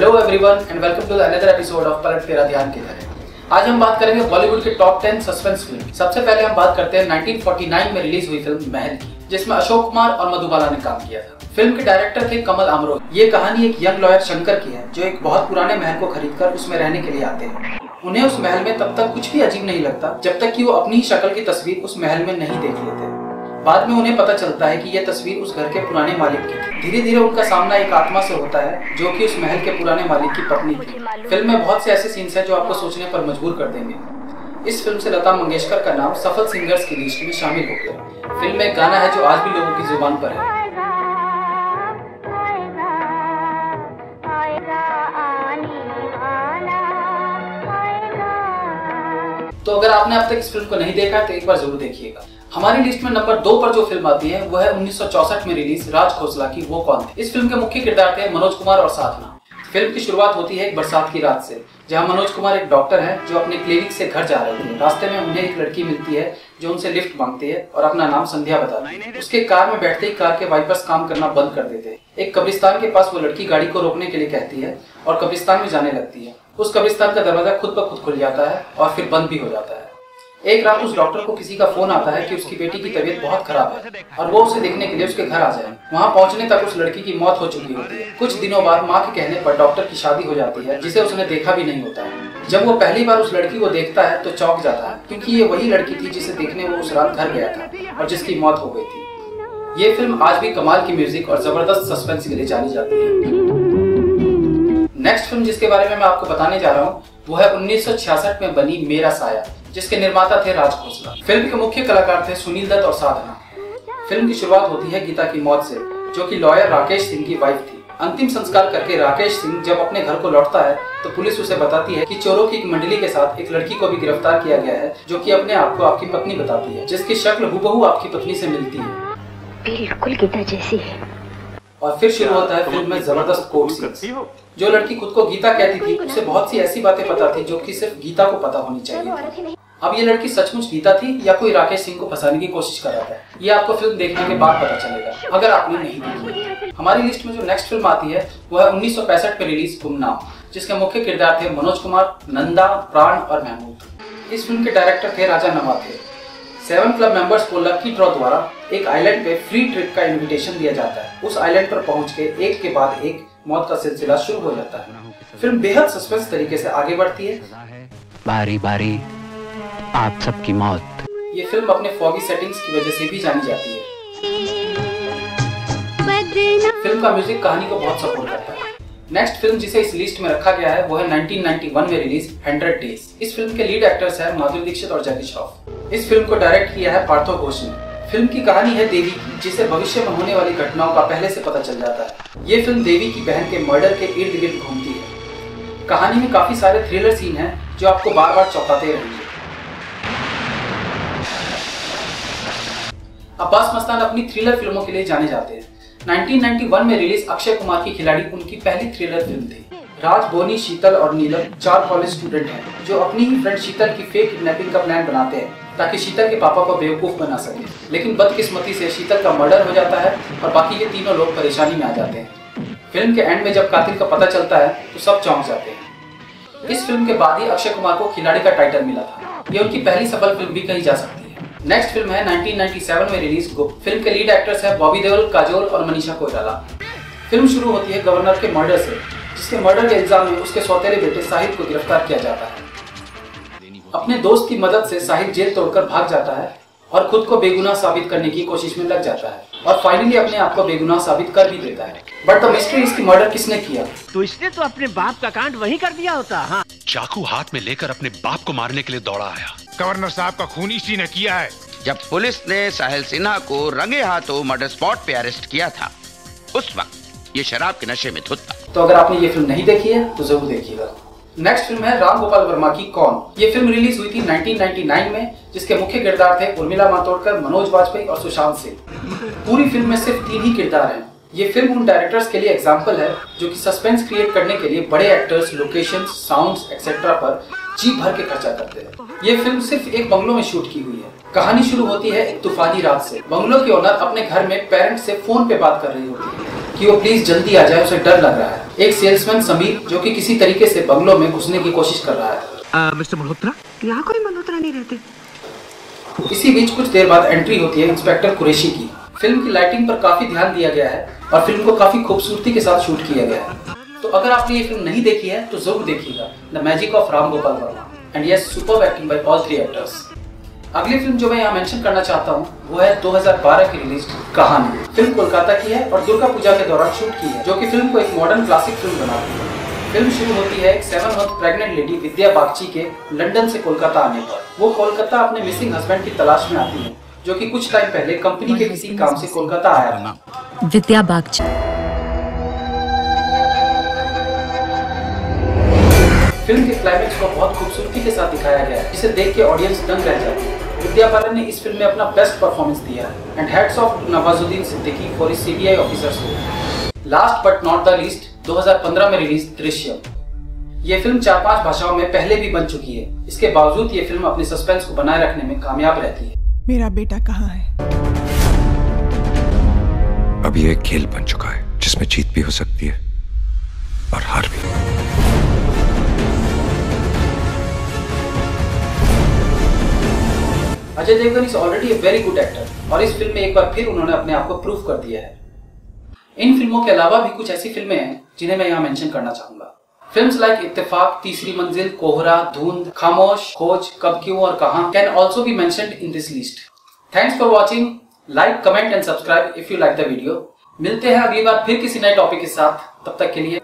Hello everyone and welcome to another episode of Palat Tera Dhyan किधर है आज हम बात करेंगे बॉलीवुड के टॉप 10 सस्पेंस फ़िल्म सबसे पहले हम बात करते हैं 1949 में रिलीज़ हुई फ़िल्म महल की, जिसमें अशोक कुमार और मधुबाला ने काम किया था। फ़िल्म के डायरेक्टर थे कमल अमरो ये कहानी एक यंग लॉयर शंकर की है, जो एक बहुत पुराने महल को खरीद कर उसमें रहने के लिए आते हैं। उन्हें उस महल में तब तक कुछ भी अजीब नहीं लगता, जब तक कि वो अपनी ही शक्ल की तस्वीर उस महल में नहीं देख लेते। बाद में उन्हें पता चलता है कि यह तस्वीर उस घर के पुराने मालिक की थी। धीरे धीरे उनका सामना एक आत्मा से होता है, जो कि उस महल के पुराने मालिक की पत्नी थी। फ़िल्म में बहुत से ऐसे सीन्स हैं जो आपको सोचने पर मजबूर कर देंगे। इस फ़िल्म से लता मंगेशकर का नाम सफल सिंगर्स की लिस्ट में शामिल हो गया। फ़िल्म में एक गाना है जो आज भी लोगों की ज़ुबान पर है। तो अगर आपने अब तक इस फ़िल्म को नहीं देखा तो एक बार ज़रूर देखिएगा। हमारी लिस्ट में नंबर दो पर जो फ़िल्म आती है, वो है उन्नीस में रिलीज़ राज खोसला की वो कौन थे। इस फ़िल्म के मुख्य किरदार थे मनोज कुमार और साधना। फ़िल्म की शुरुआत होती है एक बरसात की रात से, जहाँ मनोज कुमार एक डॉक्टर हैं जो अपने क्लिनिक से घर जा रहे थे। रास्ते में उन्हें एक लड़की मिलती है जो उनसे लिफ्ट मांगती है और अपना नाम संध्या बताती है। उसके कार में बैठते ही कार के वाइपर्स काम करना बंद कर देते हैं। एक कब्रिस्तान के पास वो लड़की गाड़ी को रोकने के लिए कहती है और कब्रिस्तान में जाने लगती है। उस कब्रिस्तान का दरवाज़ा खुद ब खुद खुल जाता है और फिर बंद भी हो जाता है। एक रात उस डॉक्टर को किसी का फ़ोन आता है कि उसकी बेटी की तबीयत बहुत खराब है और वो उसे देखने के लिए उसके घर आ जाए। वहाँ पहुँचने तक उस लड़की की मौत हो चुकी होती है। कुछ दिनों बाद माँ के कहने पर डॉक्टर की शादी हो जाती है, जिसे उसने देखा भी नहीं होता जब वो पहली बार उस लड़की को देखता है तो चौक जाता है, क्योंकि ये वही लड़की थी जिसे देखने वो उस रात घर गया था और जिसकी मौत हो गई थी। ये फ़िल्म आज भी कमाल की म्यूज़िक और ज़बरदस्त सस्पेंस के लिए जानी जाती है। नेक्स्ट फ़िल्म जिसके बारे में मैं आपको बताने जा रहा हूँ, वो है उन्नीस सौ छियासठ में बनी मेरा साया। जिसके निर्माता थे राज खोसला फ़िल्म के मुख्य कलाकार थे सुनील दत्त और साधना। फ़िल्म की शुरुआत होती है गीता की मौत से जो कि लॉयर राकेश सिंह की वाइफ थी। अंतिम संस्कार करके राकेश सिंह जब अपने घर को लौटता है तो पुलिस उसे बताती है कि चोरों की एक मंडली के साथ एक लड़की को भी गिरफ़्तार किया गया है जो कि अपने आप को आपकी पत्नी बताती है जिसकी शक्ल हुबहू आपकी पत्नी से मिलती है। बिल्कुल गीता जैसी है। और फिर शुरू होता है फ़िल्म में ज़बरदस्त कोर्ट जो लड़की खुद को गीता कहती थी उसे बहुत सी ऐसी बातें पता थी जो कि सिर्फ़ गीता को पता होनी चाहिए। अब ये लड़की सचमुच गीता थी या कोई राकेश सिंह को फंसाने की कोशिश कर रहा था? ये आपको फ़िल्म देखने के बाद पता चलेगा, अगर आपने नहीं देखी। हमारी लिस्ट में जो नेक्स्ट फ़िल्म आती है, वो है उन्नीस में रिलीज़ गुमनाम, जिसके मुख्य किरदार थे मनोज कुमार, नंदा, प्राण और महमूद। इस फ़िल्म के डायरेक्टर थे Raja Nawathe. Seven club members को लकी ड्रॉ द्वारा एक आइलैंड पे फ्री ट्रिप का इनविटेशन दिया जाता है। उस आइलैंड पर पहुँच के एक के बाद एक मौत का सिलसिला शुरू हो जाता है। फ़िल्म बेहद सस्पेंस तरीके से आगे बढ़ती है। बारी बारी आप सबकी मौत। ये फ़िल्म अपने फॉगी सेटिंग्स की वजह से भी जानी जाती है। फ़िल्म का म्यूज़िक कहानी को बहुत सपोर्ट करता है। नेक्स्ट फ़िल्म जिसे इस लिस्ट में रखा गया है, वो है 1991 में रिलीज़ 100 डेज़। इस फ़िल्म के लीड एक्टर्स हैं माधुरी दीक्षित और जैकी श्रॉफ इस फ़िल्म को डायरेक्ट किया है पार्थो घोष ने। फ़िल्म की कहानी है देवी की, जिसे भविष्य में होने वाली घटनाओं का पहले से पता चल जाता है। ये फ़िल्म देवी की बहन के मर्डर के इर्द गिर्द घूमती है। कहानी में काफ़ी सारे थ्रिलर सीन हैं, जो आपको बार बार चौंकाते रहेंगे। अब्बास मस्तान अपनी थ्रिलर फ़िल्मों के लिए जाने जाते हैं। 1991 में रिलीज़ अक्षय कुमार की खिलाड़ी उनकी पहली थ्रिलर फ़िल्म थी। राज, बोनी, शीतल और नीलम चार कॉलेज स्टूडेंट हैं, जो अपनी ही फ्रेंड शीतल की फेक किडनैपिंग का प्लान बनाते हैं, ताकि शीतल के पापा को बेवकूफ़ बना सके। लेकिन बदकिस्मती से शीतल का मर्डर हो जाता है और बाकी के तीनों लोग परेशानी में आ जाते हैं। फ़िल्म के एंड में जब कातिल का पता चलता है तो सब चौंक जाते हैं। इस फ़िल्म के बाद ही अक्षय कुमार को खिलाड़ी का टाइटल मिला था। ये उनकी पहली सफल फ़िल्म भी कही जा सकती है। नेक्स्ट फ़िल्म है 1997 में रिलीज़ गुप्त फ़िल्म के लीड एक्टर्स हैं बॉबी देओल काजोल और मनीषा कोइराला फ़िल्म शुरू होती है गवर्नर के मर्डर से जिसके मर्डर के इल्ज़ाम में उसके सौतेले बेटे साहिद को गिरफ़्तार किया जाता है। अपने दोस्त की मदद से साहिद जेल तोड़कर भाग जाता है और खुद को बेगुनाह साबित करने की कोशिश में लग जाता है और फाइनली अपने आप को बेगुनाह साबित कर भी देता है। बट द मिस्ट्री इसकी मर्डर किसने किया? तो इसने तो अपने बाप का कांड वही कर दिया होता हाँ। चाकू हाथ में लेकर अपने बाप को मारने के लिए दौड़ा आया। गवर्नर साहब का खून इसी ने किया है। जब पुलिस ने साहिल सिन्हा को रंगे हाथों मर्डर स्पॉट पे अरेस्ट किया था उस वक्त ये शराब के नशे में धुत था। तो अगर आपने ये फ़िल्म नहीं देखी है तो ज़रूर देखिएगा। नेक्स्ट फ़िल्म है राम गोपाल वर्मा की कौन? ये फ़िल्म रिलीज़ हुई थी 1999 में जिसके मुख्य किरदार थे उर्मिला मातोड़कर मनोज वाजपेयी और सुशांत सिंह। पूरी फ़िल्म में सिर्फ़ तीन ही किरदार हैं। ये फ़िल्म उन डायरेक्टर्स के लिए एग्ज़ाम्पल है जो कि सस्पेंस क्रिएट करने के लिए बड़े एक्टर्स लोकेशन साउंड एक्सेट्रा पर जी भर के खर्चा करते हैं। ये फ़िल्म सिर्फ़ एक बंगलों में शूट की हुई है। कहानी शुरू होती है एक तूफानी रात से। बंगलों की ओनर अपने घर में पेरेंट्स से फ़ोन पे बात कर रही होती है कि वो प्लीज़ जल्दी आ जाए उसे डर लग रहा है। एक सेल्समैन समीर जो कि किसी तरीके से बंगलों में घुसने की कोशिश कर रहा है। मिस्टर मल्होत्रा? यहाँ कोई मल्होत्रा नहीं रहते। इसी बीच कुछ देर बाद एंट्री होती है इंस्पेक्टर कुरेशी की। फ़िल्म की लाइटिंग पर काफ़ी ध्यान दिया गया है और फ़िल्म को काफ़ी खूबसूरती के साथ शूट किया गया है। तो अगर आपने ये फ़िल्म नहीं देखी है तो ज़रूर देखिएगा। The magic of Ram Gopal Varma and yes super acting by all three actors अगली फ़िल्म जो मैं यहाँ मेंशन करना चाहता हूँ, वो है 2012 की रिलीज़ कहानी। फ़िल्म कोलकाता की है और दुर्गा पूजा के दौरान शूट की है, जो कि फ़िल्म को एक मॉडर्न क्लासिक फ़िल्म बनाती है। फ़िल्म शुरू होती है एक seven month pregnant lady Vidya Bagchi के लंदन से कोलकाता आने पर। वो कोलकाता अपने मिसिंग हस्बैंड की तलाश में आती है। जो कि कुछ टाइम पहले कंपनी के किसी काम से कोलकाता आया था। विद्या बागची। फ़िल्म के क्लाइमेक्स को बहुत खूबसूरती के साथ दिखाया गया है जिसे देख के ऑडियंस दंग रह जाती है। विद्या बालन ने इस फ़िल्म में अपना बेस्ट परफॉर्मेंस दिया है and hats off Nawazuddin Siddiqui for इस सीबीआई ऑफिसर्स को। Last but not the least 2015 में रिलीज़ दृश्यम। ये फ़िल्म चार पाँच भाषाओं में पहले भी बन चुकी है। इसके बावजूद ये फ़िल्म अपने सस्पेंस को बनाए रखने में कामयाब रहती है। मेरा बेटा कहाँ है? अब ये एक खेल बन चुका है जिसमें जीत भी हो सकती है और हार भी। Ajay Devgn is already a very good actor और इस फ़िल्म में एक बार फिर उन्होंने अपने आप को प्रूव कर दिया है। इन फ़िल्मों के अलावा भी कुछ ऐसी फ़िल्में हैं जिन्हें मैं यहाँ मेंशन करना चाहूँगा। फिल्म्स लाइक इत्तेफाक तीसरी मंजिल कोहरा धुंध खामोश खोज कब क्यों और कहा can also be mentioned in this list thanks for watching like comment and subscribe if you like the video मिलते हैं अगली बार फिर किसी नए टॉपिक के साथ. तब तक के लिए